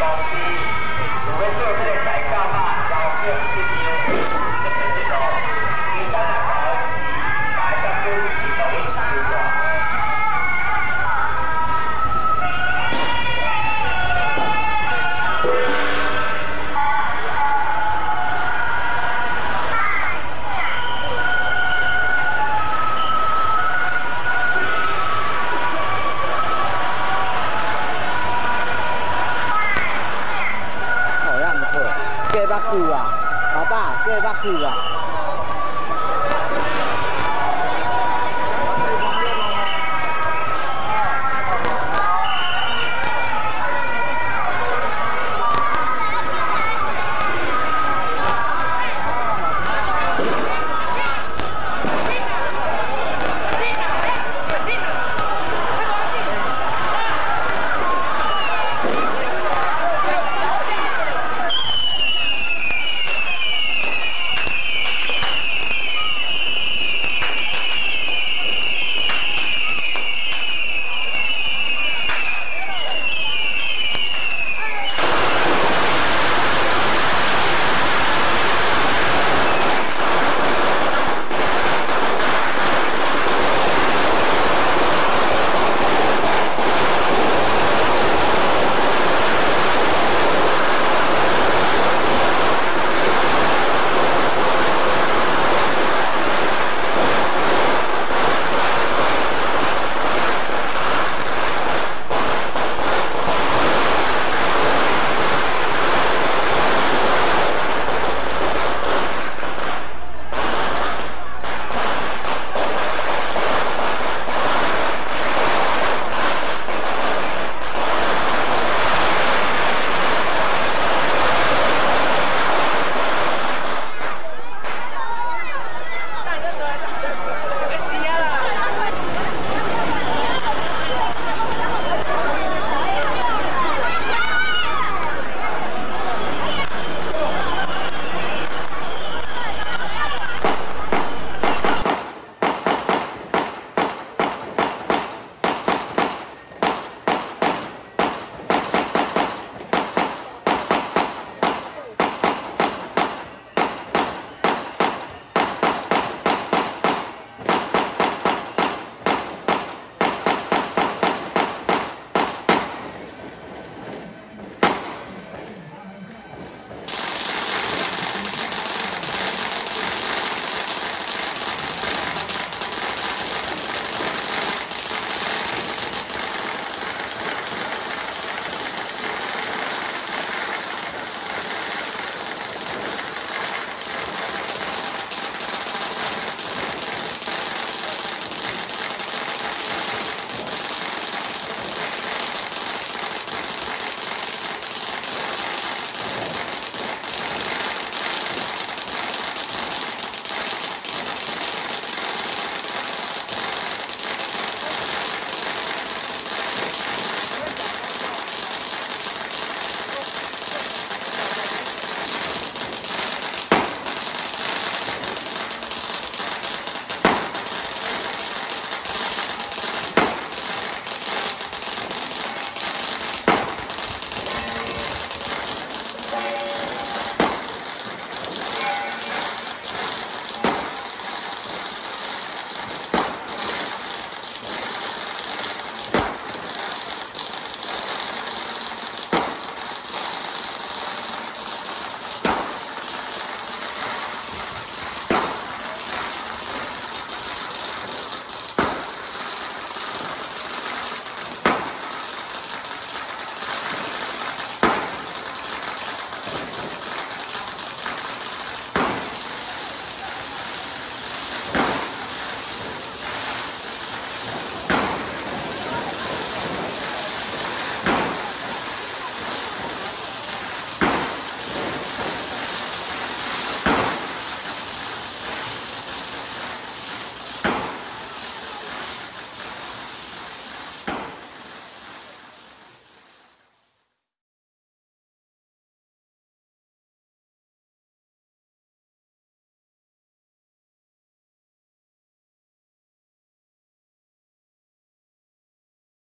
Bye. 句啊，好不好？谢谢八句啊。